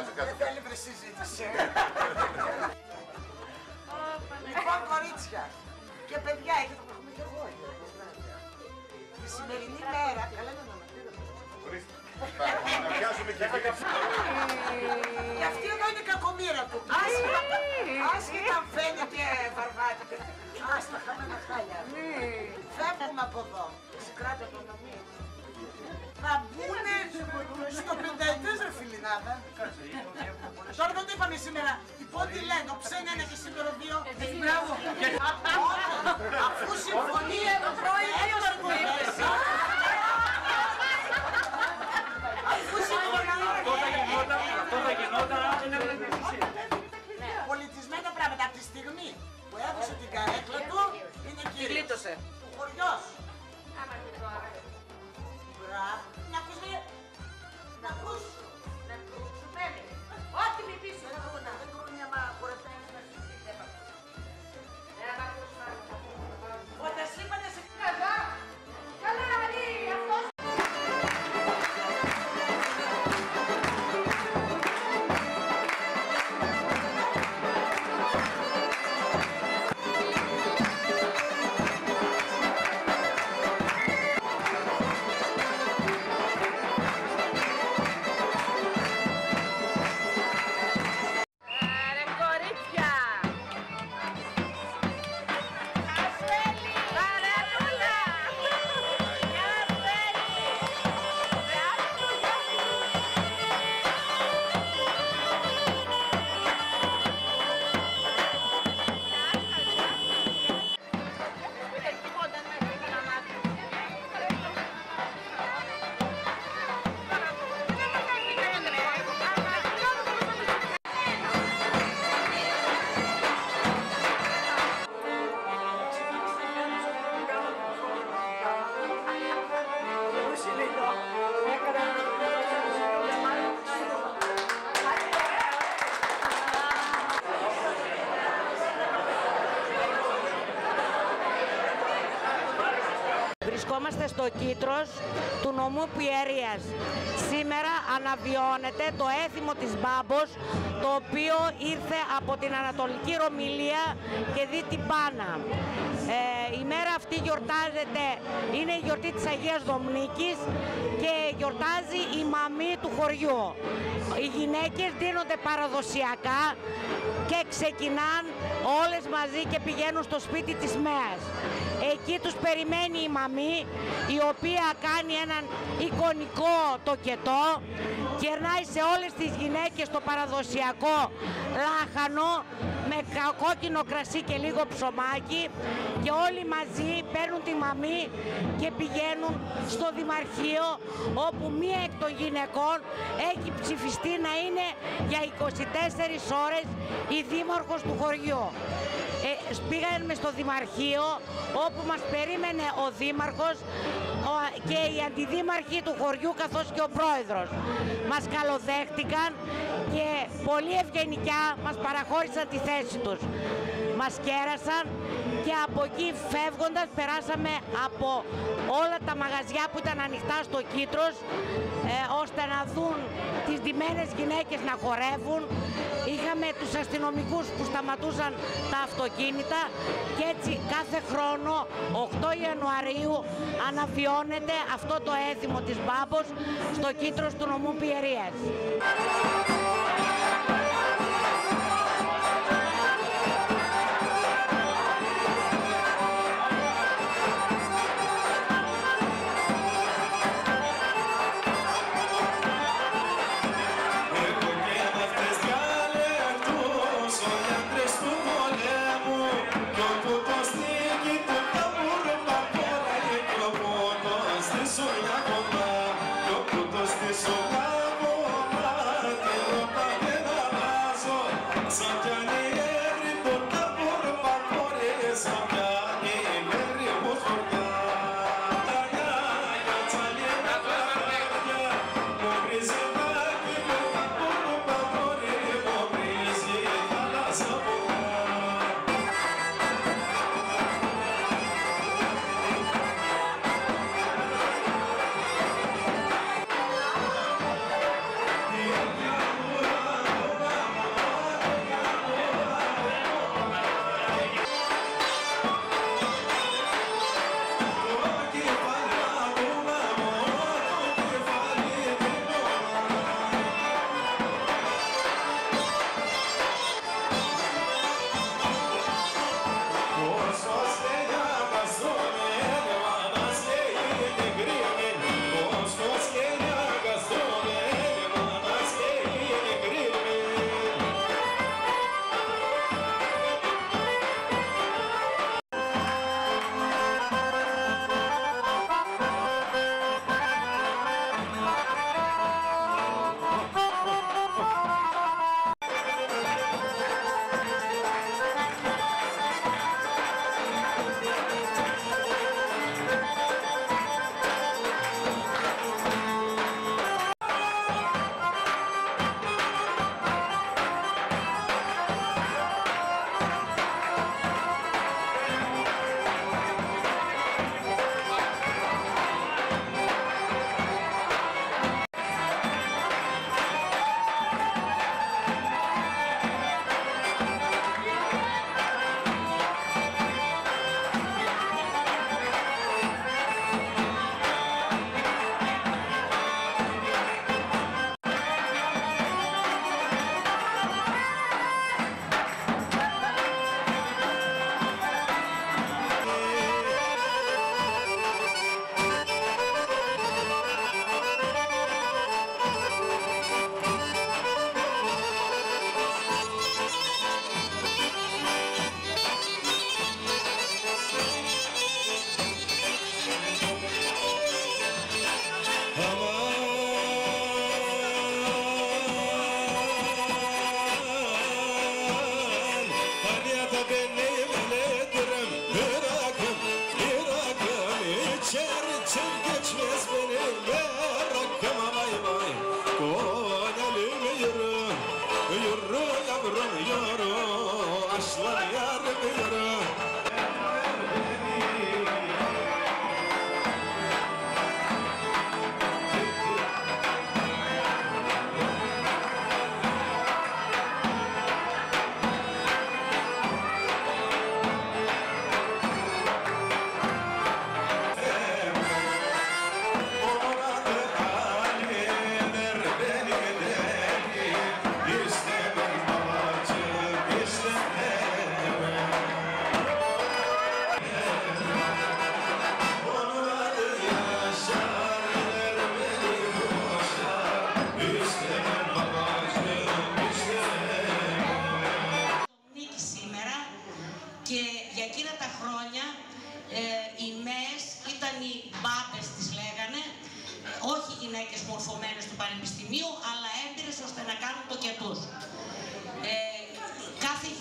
κάτσε, κάτσε. Δεν θέλει βρε συζήτηση. Λοιπόν, κορίτσια και παιδιά, έχετε που έχουμε και εγώ. βέβαια. Η σημερινή μέρα. Καλά, ναι, ναι, ναι. Ορίστε. Να πιάσουμε και εμείς. Και αυτή εδώ είναι η κακομήρα του. Άσχετα αν φαίνεται βαρβάτικα. Άστα χαμένα χάλια. Φεύγουμε από εδώ. Εσύ κράτα το νομίο. Ρε φιλινάδα. Τώρα δεν το είπαμε σήμερα. Οι πόντι λένε, το ψένι ένα και σήμερα δύο. Μπράβο. Αφού συμφωνεί το πρωί Αφού συμφωνεί Αυτό θα γινόταν, αυτό θα γινόταν αν δεν έβλεπε εσύ. πολιτισμένα πράγματα. Από τη στιγμή που έδωσε στο κήτρος του νομού Πιερίας. Σήμερα αναβιώνεται το έθιμο της Μπάμπος, το οποίο ήρθε από την Ανατολική Ρωμιλία και δει την Πάνα. Ε, η μέρα αυτή γιορτάζεται, είναι η γιορτή της Αγίας Δομνίκης και γιορτάζει η μαμή του χωριού. Οι γυναίκες δίνονται παραδοσιακά και ξεκινάν όλες μαζί και πηγαίνουν στο σπίτι της Μέας. Εκεί τους περιμένει η μαμή η οποία κάνει έναν εικονικό τοκετό κερνάει σε όλες τις γυναίκες το παραδοσιακό λάχανο με κα- κόκκινο κρασί και λίγο ψωμάκι και όλοι μαζί παίρνουν τη μαμή και πηγαίνουν στο Δημαρχείο όπου μία εκ των γυναικών έχει ψηφιστεί να είναι για 24 ώρες η δήμαρχος του χωριού. Ε, πήγαμε στο Δημαρχείο όπου μας περίμενε ο Δήμαρχος ο- και οι αντιδήμαρχοι του χωριού καθώς και ο πρόεδρος. Μας καλοδέχτηκαν και πολύ ευγενικά μας παραχώρησαν τη θέση τους. Μας κέρασαν και από εκεί φεύγοντας περάσαμε από όλα τα μαγαζιά που ήταν ανοιχτά στο Κίτρος ε, ώστε να δουν τις ντυμένες γυναίκες να χορεύουν. Είχαμε τους αστυνομικούς που σταματούσαν τα αυτοκίνητα και έτσι κάθε χρόνο 8 Ιανουαρίου αναβιώνεται αυτό το έθιμο της Μπάμπος στο Κίτρος του νομού Πιερίας.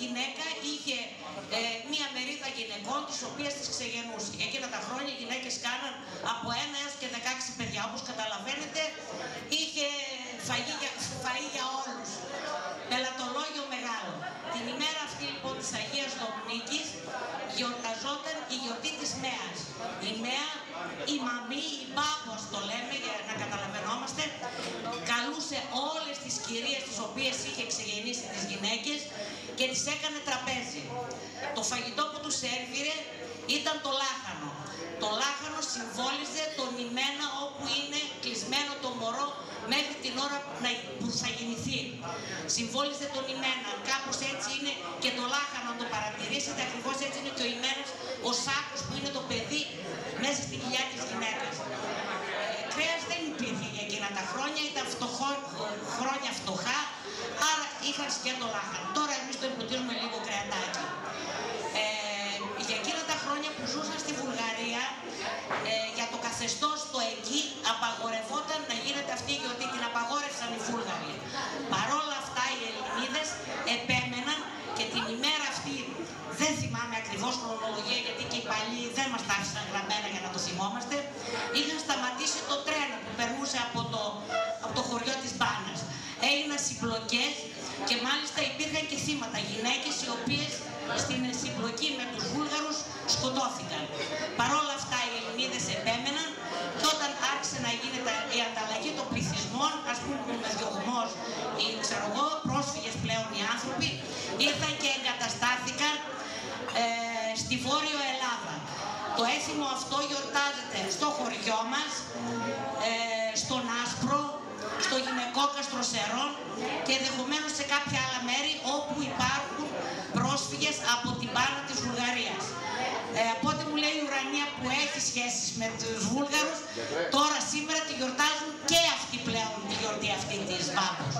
Γυναίκα είχε ε, μία μερίδα γυναικών τις οποίες τις ξεγενούσε. Εκείνα τα χρόνια οι γυναίκες κάναν από ένα έως και 16 παιδιά. Όπως καταλαβαίνετε είχε φαγή για, φαΐ για όλους. Πελατολόγιο μεγάλο. Την ημέρα αυτή λοιπόν της Αγίας Δομνίκης γιορταζόταν η γιορτή της Μέας. Η Μέα, η μαμή, η μπάμπος το λέμε για να καταλαβαίνόμαστε, καλούσε όλες τις κυρίες τις οποίες είχε ξεγεννήσει τις γυναίκες και τις έκανε τραπέζι. Το φαγητό που τους έρβηρε ήταν το λάχανο. Το λάχανο συμβόλιζε τον ημένα όπου είναι κλεισμένο το μωρό μέχρι την ώρα να- που θα γεννηθεί. Συμβόλιζε τον ημένα. Κάπως έτσι είναι και το λάχανο, αν το παρατηρήσετε, ακριβώς έτσι είναι και οημένας, ο σάκος που είναι το παιδί μέσα στη κοιλιά της γυναίκας. Ε, κρέας δεν υπήρχε για εκείνα τα χρόνια, ήταν φτωχό, χρόνια φτωχά, άρα είχαν σκέτο λάχανο. Τώρα εμείς το εμποτίζουμε λίγο κρεατάκι. Ε, για εκείνα τα χρόνια που ζούσαν στη Βουλγαρία, ε, για το καθεστώς το εκεί απαγορευόταν να γίνεται αυτή η γιορτή, την απαγόρευσαν οι Βούλγαροι. Παρόλα αυτά οι Ελληνίδες επέμεναν και την ημέρα αυτή, δεν θυμάμαι ακριβώς χρονολογία γιατί και οι παλιοί δεν μας τα άφησαν γραμμένα για να το θυμόμαστε, είχαν σταματήσει το τρένο που περνούσε από το, από το χωριό της Μπάνας. Έγιναν συμπλοκές και μάλιστα υπήρχαν και θύματα, γυναίκες οι οποίες στην συμπλοκή με τους Βούλγαρους σκοτώθηκαν. Παρόλα αυτά οι Ελληνίδες επέμεναν και όταν άρχισε να γίνεται η ανταλλαγή των πληθυσμών, ας πούμε ο διωγμός ή ξέρω εγώ, πρόσφυγες πλέον οι άνθρωποι, ήρθαν και εγκαταστάθηκαν ε, στη Βόρειο Ελλάδα. Το έθιμο αυτό γιορτάζεται στο χωριό μας, ε, στον Άσπρο, στο γυναικόκαστρο Σερών και ενδεχομένως σε κάποια άλλα μέρη όπου υπάρχουν πρόσφυγες από την πάνω της Βουλγαρίας. Ε, από ό,τι μου λέει η Ουρανία που έχει σχέσεις με τους Βούλγαρους, τώρα σήμερα τη γιορτάζουν και αυτοί πλέον τη γιορτή αυτή της Βάμπος.